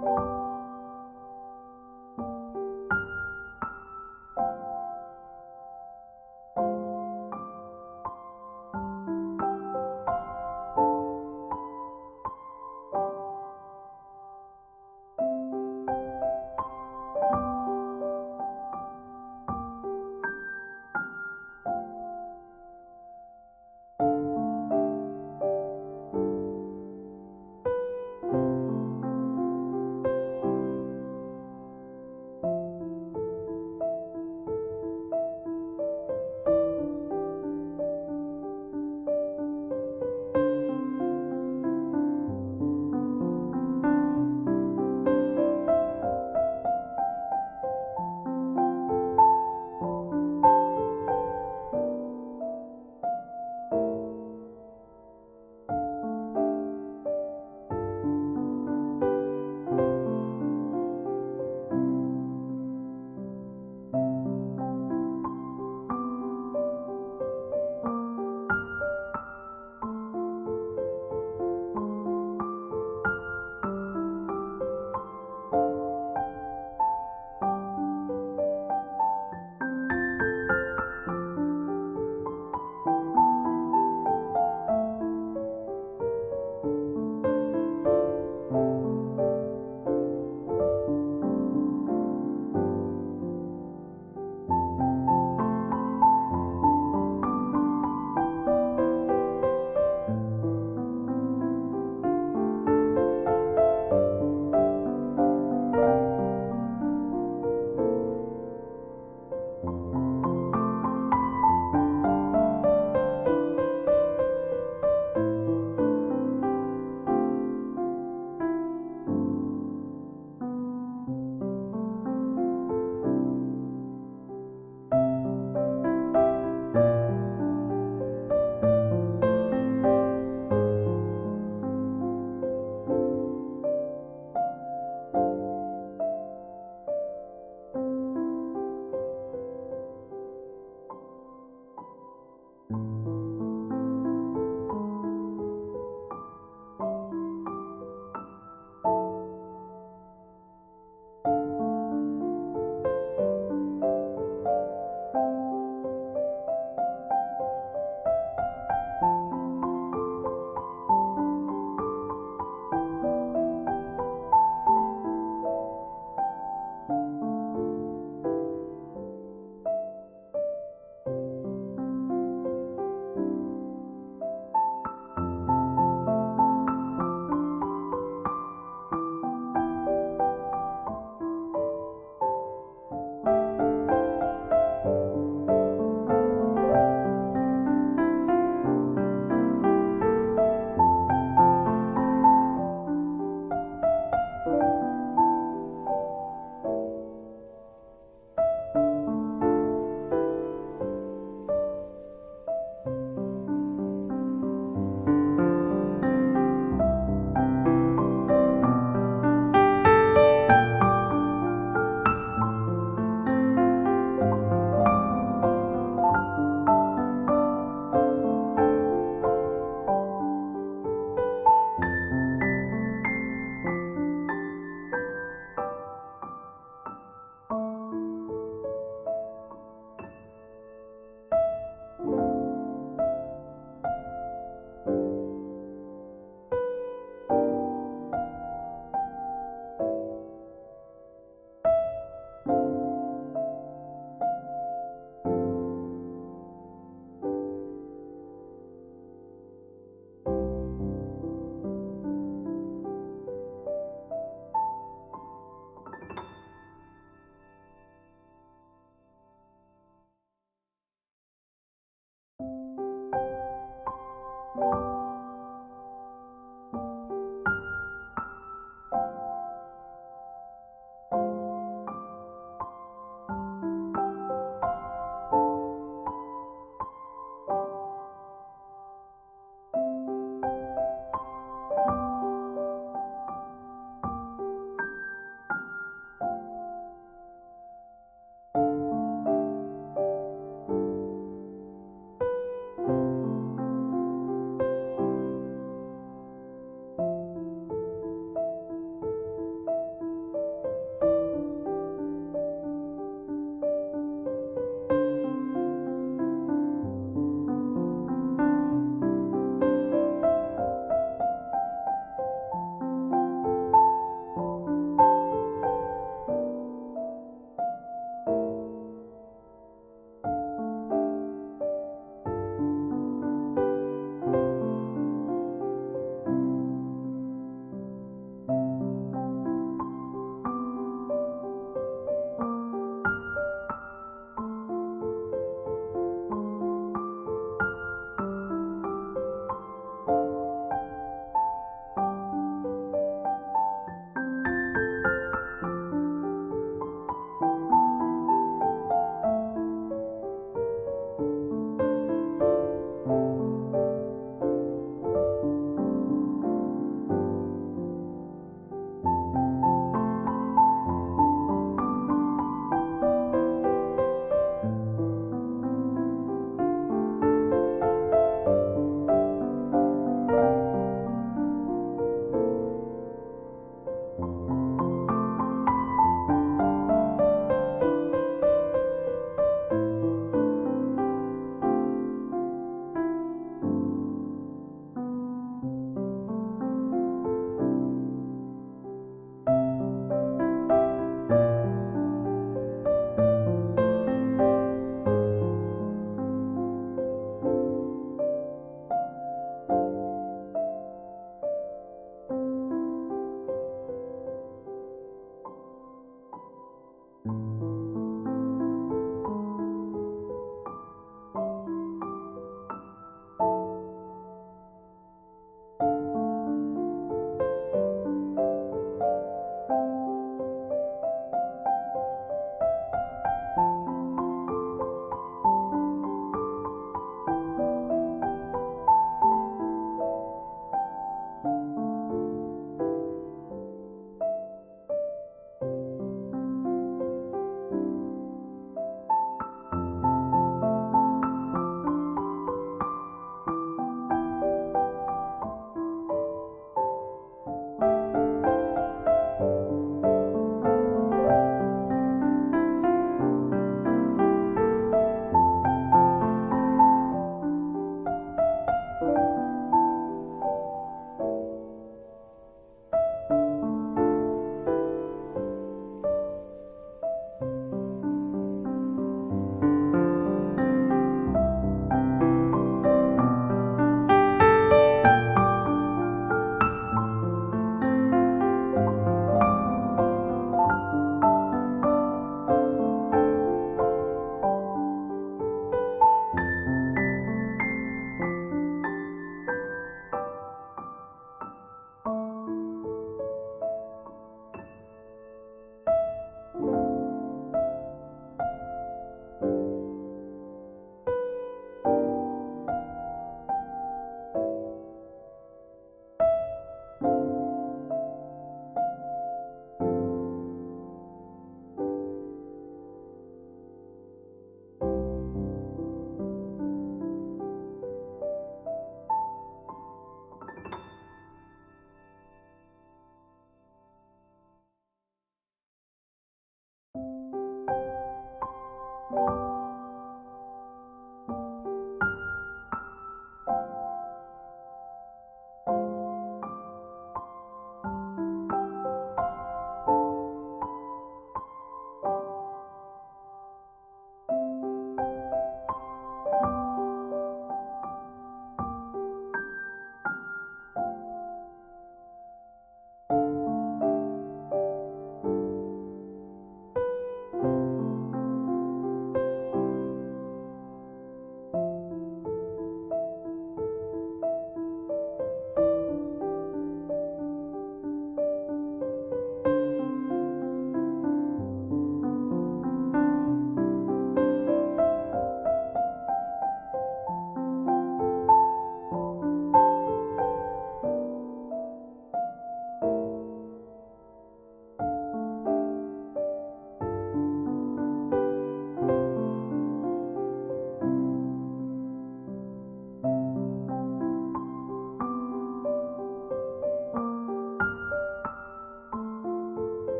you